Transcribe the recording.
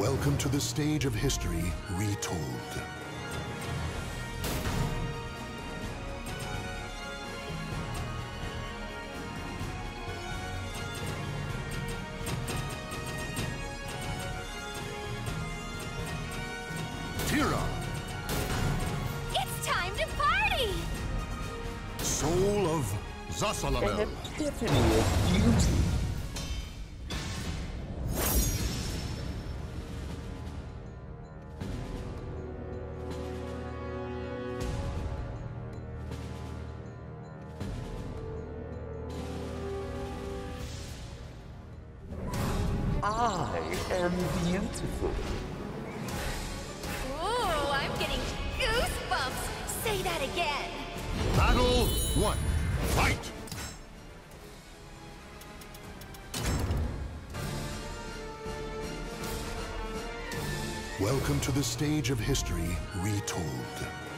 Welcome to the stage of history retold. Tira, It's time to party! soul of An epiphany of beauty. I am beautiful. Ooh, I'm getting goosebumps! Say that again! Battle one. Fight! Welcome to the stage of history retold. Tira.